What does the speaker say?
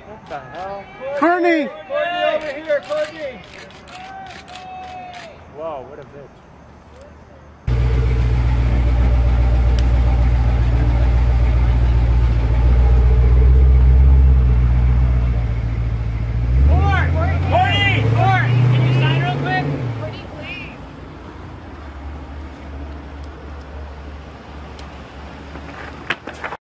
hell? Courtney! Courtney over here, Courtney! Whoa, what a bitch.